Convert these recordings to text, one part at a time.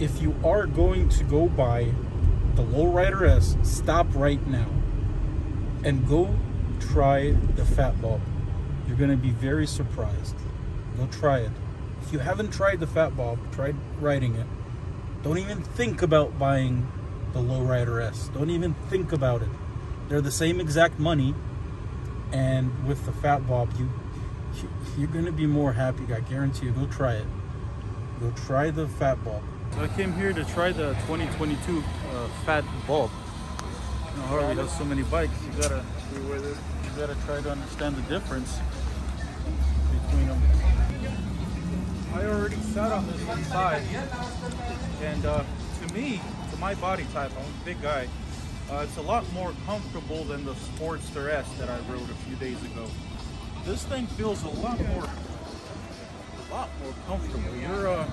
if you are going to go buy the Lowrider S, stop right now and go try the Fat Bob. You're going to be very surprised. Go try it. If you haven't tried the Fat Bob, tried riding it, don't even think about buying the Lowrider S. Don't even think about it. They're the same exact money, and with the Fat Bob, you, you you're gonna be more happy. I guarantee you. Go try it. Go try the Fat Bob. So I came here to try the 2022 uh, Fat Bob. You know, Harley has so many bikes. You gotta you gotta try to understand the difference between them. I already sat on this inside, and uh, to me, to my body type, I'm a big guy. Uh, it's a lot more comfortable than the Sportster S that I rode a few days ago. This thing feels a lot more, a lot more comfortable. You're uh,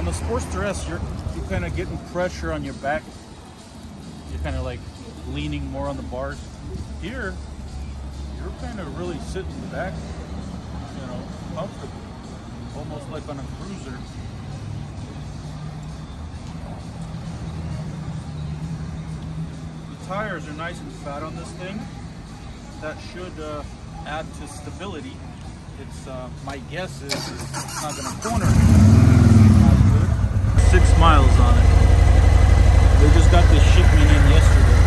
on the Sportster S, you're you're kind of getting pressure on your back. You're kind of like leaning more on the bars. Here, you're kind of really sitting back, you know, comfortable, almost like on a cruiser. The tires are nice and fat on this thing. That should uh, add to stability. It's uh, my guess is it's not going to corner. Miles on it. They just got this shipment in yesterday.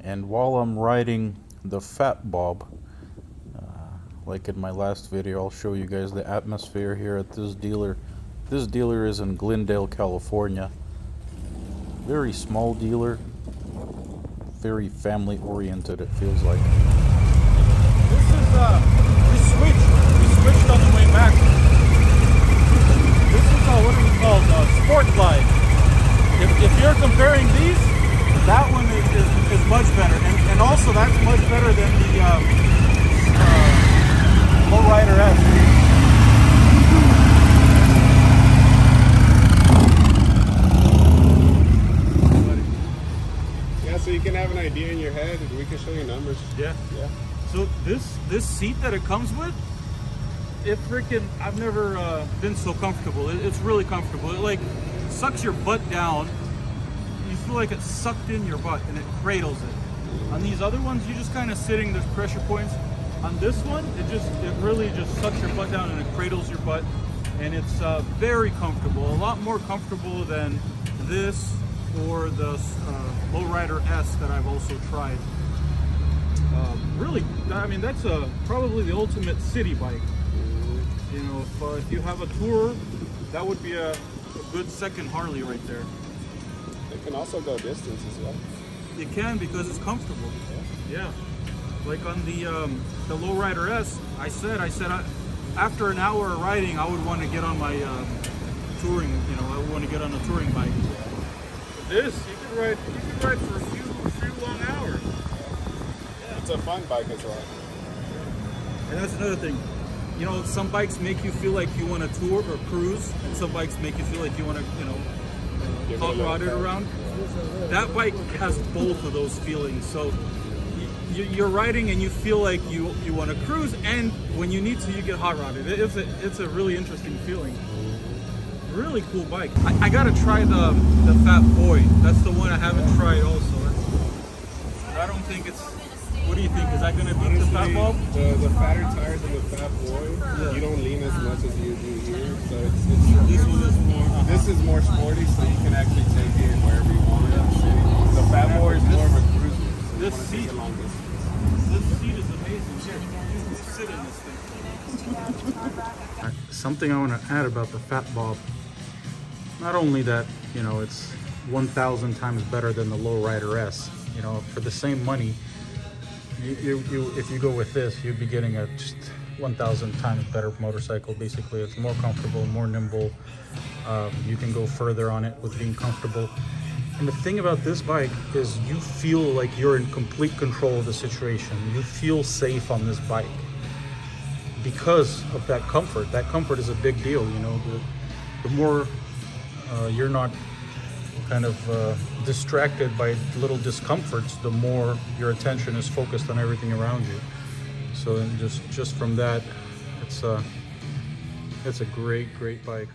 And while I'm riding the Fat Bob, like in my last video, I'll show you guys the atmosphere here at this dealer. This dealer is in Glendale, California. Very small dealer, very family oriented, it feels like. This is, uh, we switched, we switched on the way back. This is, uh, what is it called? Uh, Sport Glide. If, if you're comparing these, that one is, is, is much better. And, and also, that's much better than the uh, Lowrider S. Yeah, so you can have an idea in your head, and we can show you numbers. Yeah. Yeah. So this this seat that it comes with, it freaking I've never uh, been so comfortable. It, it's really comfortable. It like sucks your butt down. You feel like it's sucked in your butt and it cradles it. On these other ones, you're just kind of sitting. There's pressure points. On this one, it just it really just sucks your butt down and it cradles your butt, and it's uh, very comfortable. A lot more comfortable than this or the uh, Lowrider S that I've also tried. Um, really, I mean, that's a, probably the ultimate city bike. You know, if, uh, if you have a tour, that would be a, a good second Harley right there. It can also go distance as well. It can because it's comfortable. Yeah. Like on the um, the Lowrider S, I said, I said, I, after an hour of riding, I would want to get on my uh, touring. You know, I would want to get on a touring bike. This, you could ride, you could ride for a few, few long hours. Yeah. It's a fun bike as well. And that's another thing. You know, some bikes make you feel like you want to tour or cruise, and some bikes make you feel like you want to, you know, uh, Give it hot little rod it around. That bike has both of those feelings. So you, you're riding and you feel like you you want to cruise, and when you need to, you get hot rodded. It's a it's a really interesting feeling. Really cool bike. I, I gotta try the the Fat Boy. That's the one I haven't tried also. I don't think it's. What do you think? Is that gonna beat the Fat Bob? the, the fatter tires of the Fat Boy, Yeah. you don't lean as much as you do here. So it's, it's This one is more. uh-huh. this is more sporty, so you can actually take it wherever you want in the city. The Fat Boy is more of a cruiser. So This you wanna take seat- it long distance. Something I want to add about the Fat Bob. Not only that, you know, it's 1,000 times better than the Lowrider S. You know, for the same money, you, you, you if you go with this, you'd be getting a just 1,000 times better motorcycle. Basically, it's more comfortable, more nimble. Um, you can go further on it with being comfortable. And the thing about this bike is you feel like you're in complete control of the situation. You feel safe on this bike. because of that comfort. That comfort is a big deal. You know, the, the more uh, you're not kind of uh, distracted by little discomforts, the more your attention is focused on everything around you. So, just just from that, it's uh, it's a great, great bike.